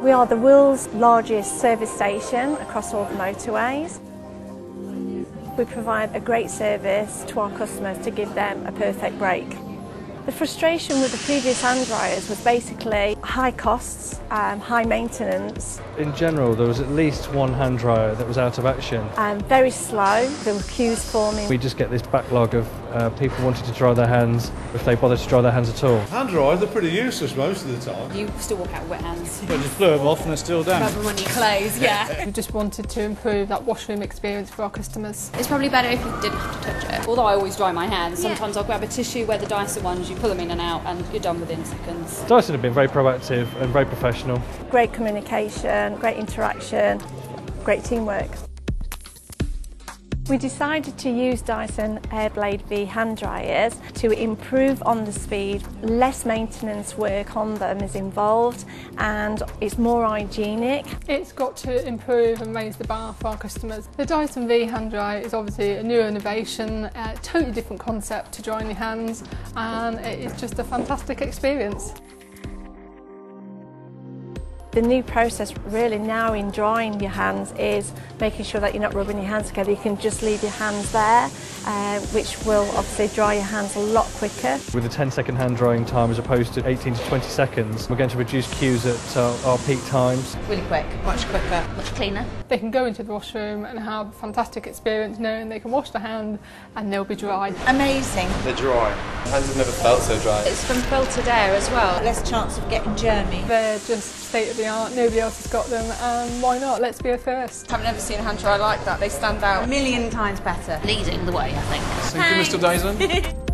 We are the world's largest service station across all the motorways. We provide a great service to our customers to give them a perfect break. The frustration with the previous hand dryers was basically high costs, um, high maintenance, In general, there was at least one hand dryer that was out of action. and very slow. There were queues forming. We just get this backlog of uh, people wanting to dry their hands if they bother to dry their hands at all. Hand dryers, they're pretty useless most of the time. You still walk out with wet hands. You just blew them off and they're still damp. Rubber on your clothes, yeah. We just wanted to improve that washroom experience for our customers. It's probably better if you didn't have to touch it. Although I always dry my hands, sometimes I'll grab a tissue where the Dyson ones, you pull them in and out and you're done within seconds. Dyson have been very proactive and very professional. Great communication, great interaction, great teamwork. We decided to use Dyson Airblade V hand dryers to improve on the speed. Less maintenance work on them is involved and it's more hygienic. It's got to improve and raise the bar for our customers. The Dyson V hand dryer is obviously a new innovation, a totally different concept to drying your hands, and it is just a fantastic experience. The new process really now in drying your hands is making sure that you're not rubbing your hands together. You can just leave your hands there, uh, which will obviously dry your hands a lot quicker. With a 10 second hand drying time as opposed to 18 to 20 seconds, we're going to reduce queues at uh, our peak times. Really quick, much quicker, much cleaner. They can go into the washroom and have a fantastic experience knowing they can wash their hand and they'll be dry. Amazing. They're dry. Hands have never felt so dry. It's from filtered air as well. less chance of getting germy. They're just state of the art, nobody else has got them, and why not? Let's be a first. I've never seen a hand dryer like that, they stand out. A million times better. Leading the way, I think. Thank you, Mr. Dyson.